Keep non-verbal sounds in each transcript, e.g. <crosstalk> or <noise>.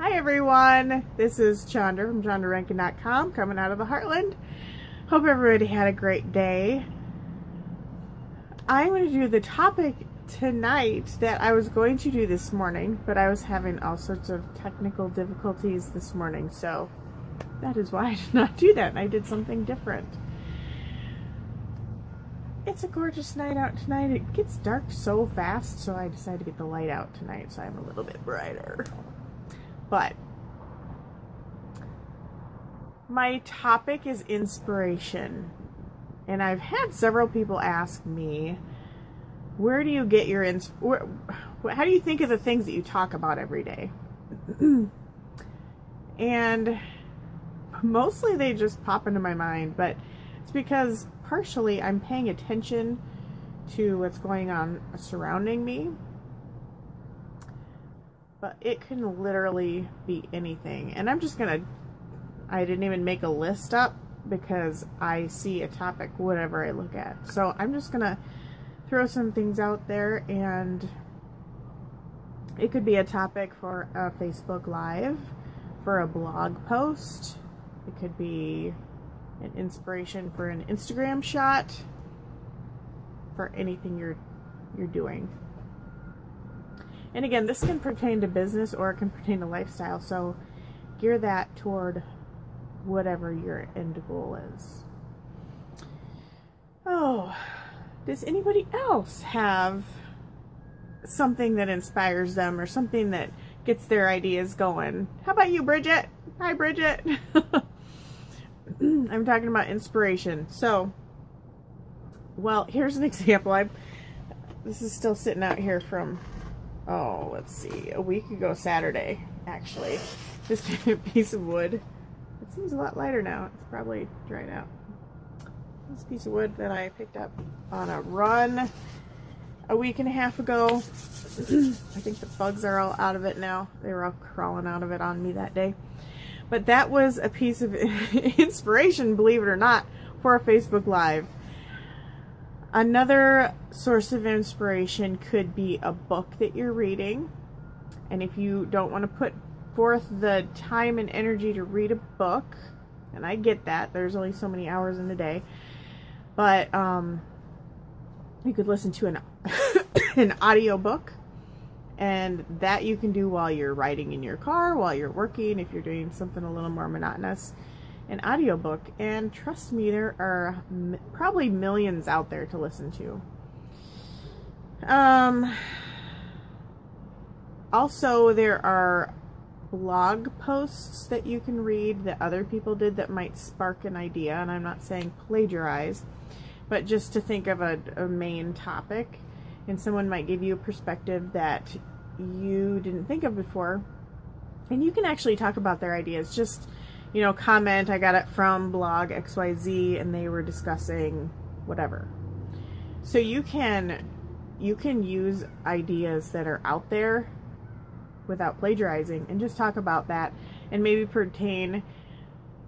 Hi everyone, this is Chondra from chondrarankin.com coming out of the Heartland. Hope everybody had a great day. I'm going to do the topic tonight that I was going to do this morning, but I was having all sorts of technical difficulties this morning, so that is why I did not do that. And I did something different. It's a gorgeous night out tonight. It gets dark so fast, so I decided to get the light out tonight so I'm a little bit brighter. But my topic is inspiration. And I've had several people ask me, where do you get your ins where, how do you think of the things that you talk about every day? <clears throat> and mostly they just pop into my mind, but it's because partially I'm paying attention to what's going on surrounding me but it can literally be anything. And I'm just gonna, I didn't even make a list up because I see a topic whatever I look at. So I'm just gonna throw some things out there and it could be a topic for a Facebook Live, for a blog post, it could be an inspiration for an Instagram shot, for anything you're you're doing. And again, this can pertain to business or it can pertain to lifestyle. So gear that toward whatever your end goal is. Oh, does anybody else have something that inspires them or something that gets their ideas going? How about you, Bridget? Hi, Bridget. <laughs> I'm talking about inspiration. So, well, here's an <laughs> example. I this is still sitting out here from oh, let's see, a week ago Saturday, actually. This <laughs> piece of wood. It seems a lot lighter now. It's probably dried out. This piece of wood that I picked up on a run a week and a half ago. <clears throat> I think the bugs are all out of it now. They were all crawling out of it on me that day. But that was a piece of <laughs> inspiration, believe it or not, for a Facebook Live. Another source of inspiration could be a book that you're reading. And if you don't want to put forth the time and energy to read a book, and I get that, there's only so many hours in the day, but um, you could listen to an, <coughs> an audio book and that you can do while you're riding in your car, while you're working, if you're doing something a little more monotonous an audiobook and trust me there are probably millions out there to listen to. Um also there are blog posts that you can read that other people did that might spark an idea and I'm not saying plagiarize but just to think of a, a main topic and someone might give you a perspective that you didn't think of before. And you can actually talk about their ideas. Just you know, comment. I got it from blog XYZ and they were discussing whatever. So you can you can use ideas that are out there without plagiarizing and just talk about that and maybe pertain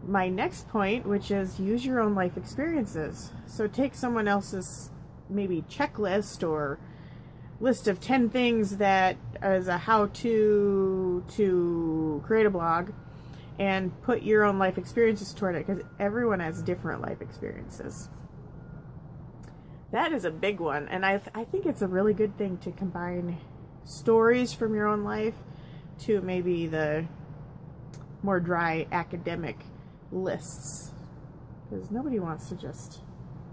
my next point, which is use your own life experiences. So take someone else's maybe checklist or list of 10 things that as a how to to create a blog and put your own life experiences toward it because everyone has different life experiences. That is a big one, and I, th I think it's a really good thing to combine stories from your own life to maybe the more dry academic lists. Because nobody wants to just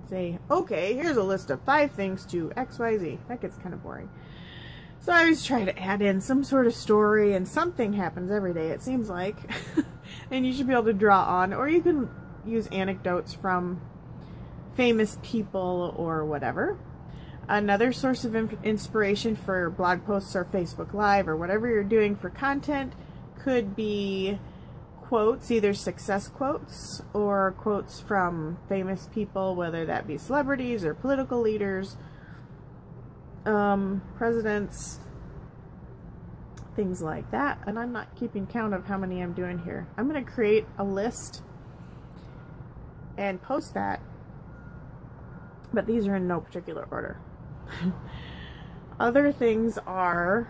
say, okay, here's a list of five things to XYZ. That gets kind of boring. So I always try to add in some sort of story, and something happens every day, it seems like. <laughs> and you should be able to draw on, or you can use anecdotes from famous people or whatever. Another source of inspiration for blog posts or Facebook Live or whatever you're doing for content could be quotes, either success quotes or quotes from famous people, whether that be celebrities or political leaders, um, presidents, things like that. And I'm not keeping count of how many I'm doing here. I'm going to create a list and post that. But these are in no particular order. <laughs> Other things are,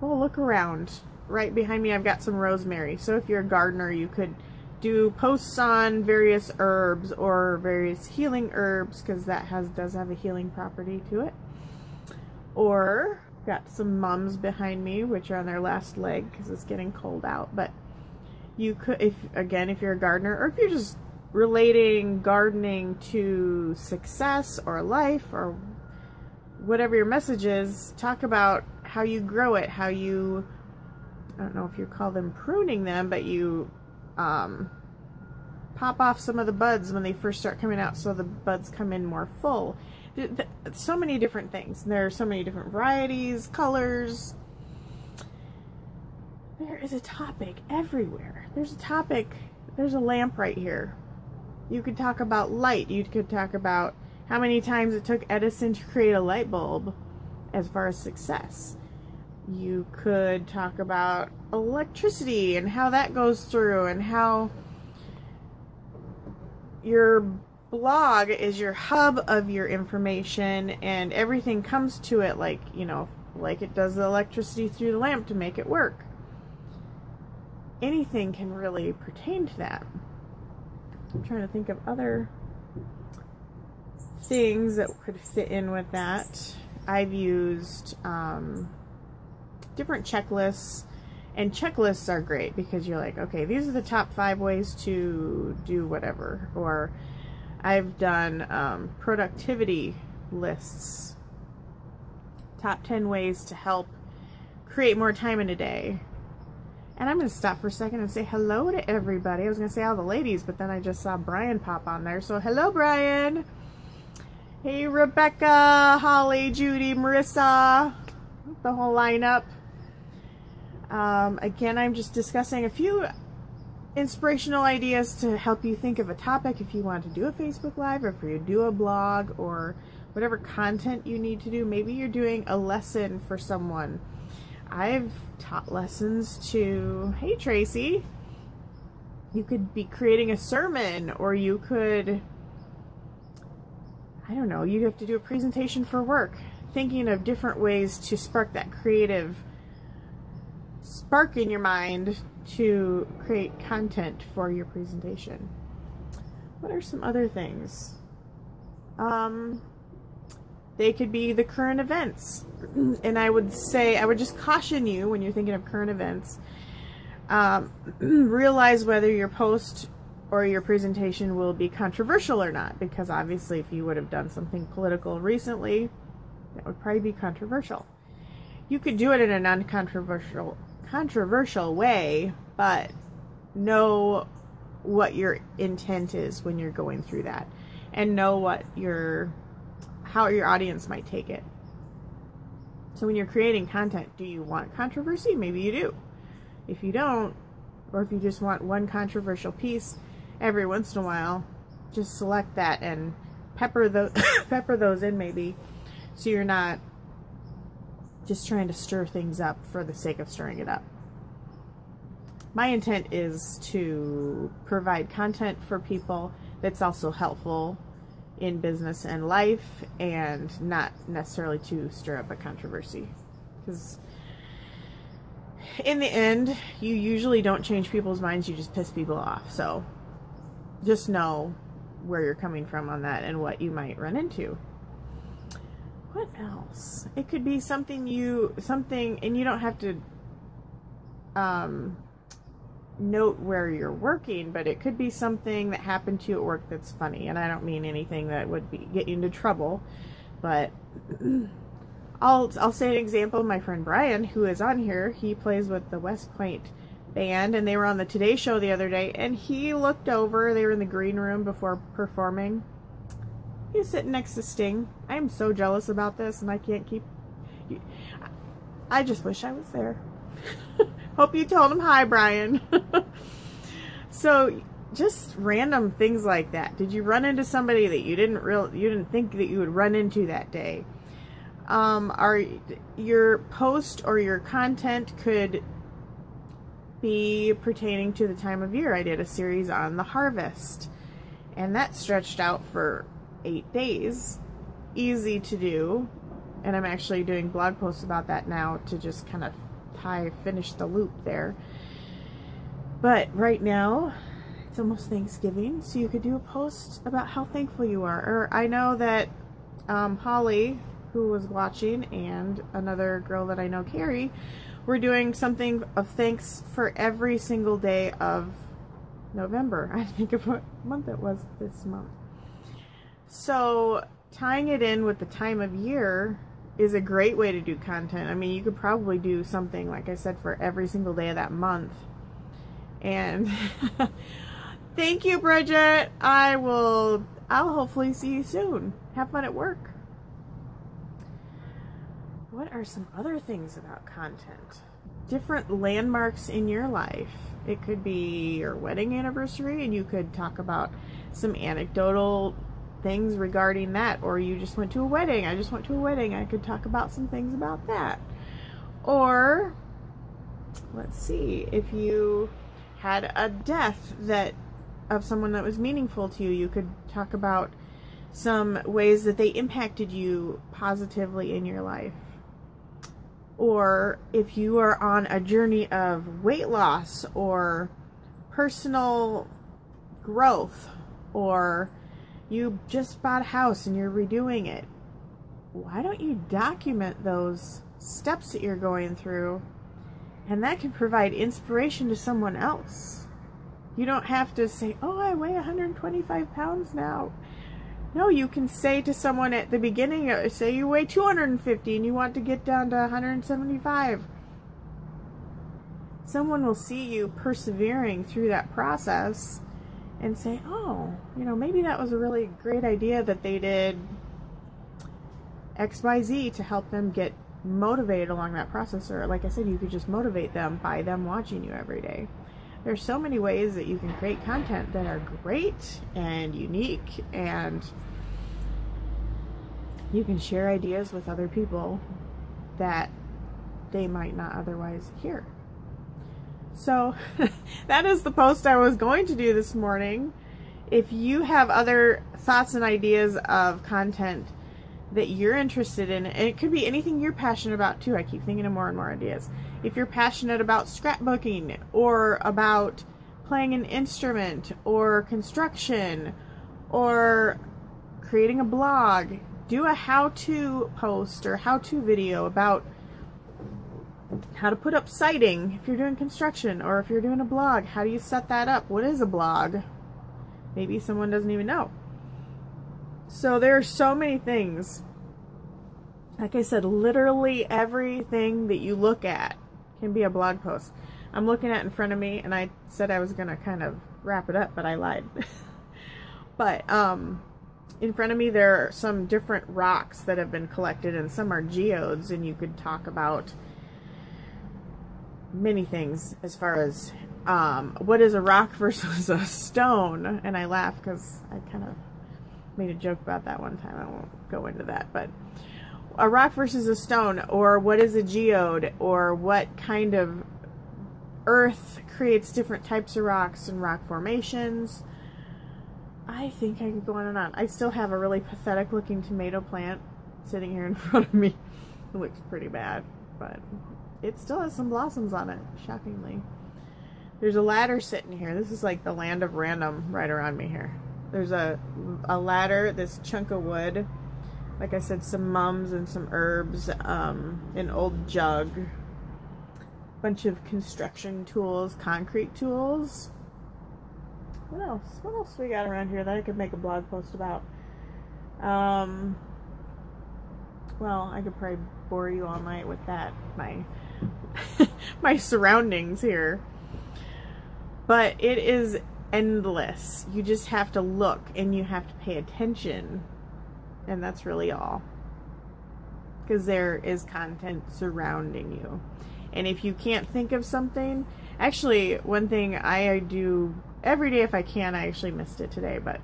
well, look around. right behind me I've got some rosemary. So if you're a gardener, you could do posts on various herbs or various healing herbs because that has does have a healing property to it. Or got some mums behind me which are on their last leg because it's getting cold out. But you could, if again, if you're a gardener or if you're just relating gardening to success or life or whatever your message is, talk about how you grow it, how you, I don't know if you call them pruning them, but you um, pop off some of the buds when they first start coming out so the buds come in more full. So many different things. There are so many different varieties, colors. There is a topic everywhere. There's a topic, there's a lamp right here. You could talk about light. You could talk about how many times it took Edison to create a light bulb as far as success. You could talk about electricity and how that goes through and how your blog is your hub of your information and everything comes to it like, you know, like it does the electricity through the lamp to make it work. Anything can really pertain to that. I'm trying to think of other things that could fit in with that. I've used um, different checklists and checklists are great because you're like, okay, these are the top five ways to do whatever. Or I've done um, productivity lists, top 10 ways to help create more time in a day. And I'm going to stop for a second and say hello to everybody. I was going to say all the ladies, but then I just saw Brian pop on there. So hello, Brian. Hey, Rebecca, Holly, Judy, Marissa, the whole lineup. Um, again, I'm just discussing a few inspirational ideas to help you think of a topic if you want to do a Facebook Live or if you do a blog or whatever content you need to do. Maybe you're doing a lesson for someone. I've taught lessons to, hey Tracy, you could be creating a sermon or you could, I don't know, you have to do a presentation for work. Thinking of different ways to spark that creative spark in your mind to create content for your presentation. What are some other things? Um, they could be the current events. <clears throat> And I would say, I would just caution you when you're thinking of current events, um, <clears throat> realize whether your post or your presentation will be controversial or not. Because obviously, if you would have done something political recently, that would probably be controversial. You could do it in a non controversial controversial way, but know what your intent is when you're going through that and know what your how your audience might take it. So when you're creating content, do you want controversy? Maybe you do. If you don't, or if you just want one controversial piece every once in a while, just select that and pepper those <coughs> pepper those in maybe so you're not just trying to stir things up for the sake of stirring it up. My intent is to provide content for people that's also helpful in business and life and not necessarily to stir up a controversy. Because in the end, you usually don't change people's minds, you just piss people off. So just know where you're coming from on that and what you might run into what else? It could be something you, something, and you don't have to um, note where you're working, but it could be something that happened to you at work that's funny. And I don't mean anything that would be get you into trouble, but <clears throat> I'll I'll say an example. My friend Brian, who is on here, he plays with the West Point band, and they were on the Today Show the other day, and he looked over. They were in the green room before performing He's sitting next to Sting. I am so jealous about this, and I can't keep... I just wish I was there. <laughs> Hope you told him hi, Brian. <laughs> so, just random things like that. Did you run into somebody that you didn't real you didn't think that you would run into that day? Um, are your post or your content could be pertaining to the time of year. I did a series on the harvest, and that stretched out for eight days. Easy to do. And I'm actually doing blog posts about that now to just kind of tie, finish the loop there. But right now, it's almost Thanksgiving, so you could do a post about how thankful you are. Or I know that um, Holly, who was watching, and another girl that I know, Carrie, we're doing something of thanks for every single day of November. <laughs> I think of what month it was this month. So tying it in with the time of year is a great way to do content. I mean, you could probably do something, like I said, for every single day of that month. And <laughs> thank you, Bridget. I will, I'll hopefully see you soon. Have fun at work. What are some other things about content? Different landmarks in your life. It could be your wedding anniversary, and you could talk about some anecdotal things regarding that. Or you just went to a wedding. I just went to a wedding. I could talk about some things about that. Or, let's see, if you had a death that of someone that was meaningful to you, you could talk about some ways that they impacted you positively in your life. Or if you are on a journey of weight loss or personal growth or you just bought a house and you're redoing it, why don't you document those steps that you're going through? And that can provide inspiration to someone else. You don't have to say, oh, I weigh 125 pounds now. No, you can say to someone at the beginning, uh, say you weigh 250 and you want to get down to 175. Someone will see you persevering through that process and say, oh, you know, maybe that was a really great idea that they did XYZ to help them get motivated along that process. Or, like I said, you could just motivate them by them watching you every day. There's so many ways that you can create content that are great and unique, and you can share ideas with other people that they might not otherwise hear. So <laughs> that is the post I was going to do this morning. If you have other thoughts and ideas of content that you're interested in, and it could be anything you're passionate about too. I keep thinking of more and more ideas. If you're passionate about scrapbooking or about playing an instrument or construction or creating a blog, do a how-to post or how-to video about how to put up siding if you're doing construction or if you're doing a blog. How do you set that up? What is a blog? Maybe someone doesn't even know. So there are so many things. Like I said, literally everything that you look at can be a blog post. I'm looking at in front of me and I said I was going to kind of wrap it up, but I lied. <laughs> but um in front of me there are some different rocks that have been collected and some are geodes and you could talk about many things as far as um, what is a rock <laughs> versus a stone. And I laugh because I kind of made a joke about that one time. I won't go into that, but a rock versus a stone, or what is a geode, or what kind of earth creates different types of rocks and rock formations. I think I could go on and on. I still have a really pathetic looking tomato plant sitting here in <laughs> front of me. It looks pretty bad, but it still has some blossoms on it, shockingly. There's a ladder sitting here. This is like the land of random right around me here. There's a, a ladder, this chunk of wood. Like I said, some mums and some herbs, um, an old jug, bunch of construction tools, concrete tools. What else? What else we got around here that I could make a blog post about? Um, well, I could probably bore you all night with that. My <laughs> my surroundings here. But it is endless. You just have to look and you have to pay attention. And that's really all. Because there is content surrounding you. And if you can't think of something, actually, one thing I do every day if I can, I actually missed it today, but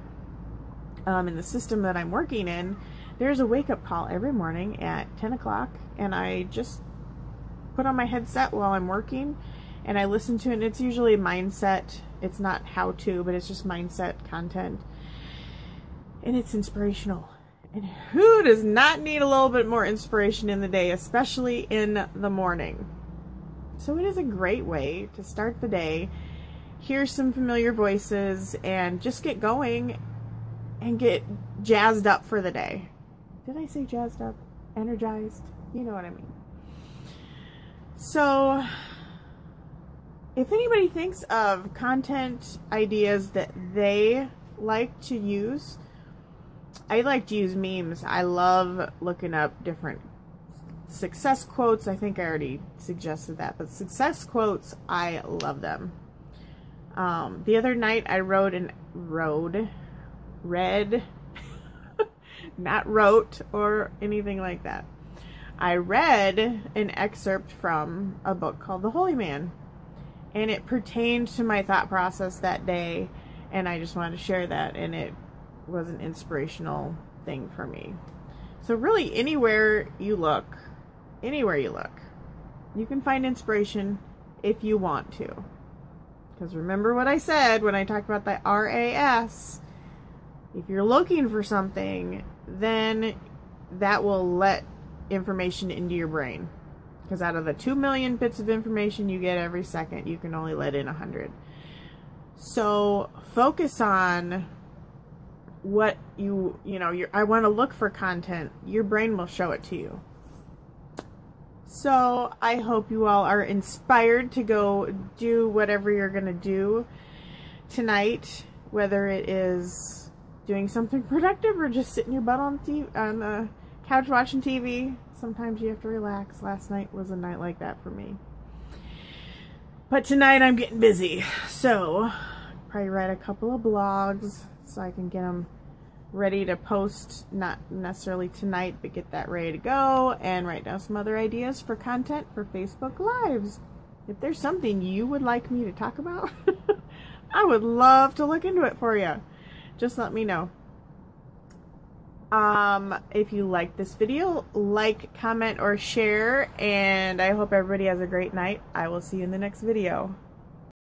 um, in the system that I'm working in, there's a wake up call every morning at 10 o'clock, and I just put on my headset while I'm working and I listen to it and it's usually mindset. It's not how to, but it's just mindset content. And it's inspirational. And who does not need a little bit more inspiration in the day, especially in the morning? So it is a great way to start the day, hear some familiar voices, and just get going and get jazzed up for the day. Did I say jazzed up? Energized? You know what I mean. So, if anybody thinks of content ideas that they like to use, I like to use memes. I love looking up different success quotes. I think I already suggested that, but success quotes, I love them. Um, the other night I wrote and wrote, read, <laughs> not wrote or anything like that. I read an excerpt from a book called The Holy Man, and it pertained to my thought process that day, and I just wanted to share that, and it was an inspirational thing for me. So, really, anywhere you look, anywhere you look, you can find inspiration if you want to. Because remember what I said when I talked about the RAS. If you're looking for something, then that will let information into your brain. Because out of the 2 million bits of information you get every second, you can only let in 100. So focus on what you, you know, You I want to look for content. Your brain will show it to you. So I hope you all are inspired to go do whatever you're going to do tonight, whether it is doing something <laughs> productive or just sitting your butt on, TV, on the couch watching TV. Sometimes you have to relax. Last night was a night like that for me. But tonight I'm getting busy. So probably write a couple of blogs so I can get them ready to post, not necessarily tonight, but get that ready to go and write down some other ideas for content for Facebook Lives. If there's something you would like me to talk about, <laughs> I would love to look into it for you. Just let me know. Um, if you like this video, like, comment, or share, and I hope everybody has a great night. I will see you in the next video.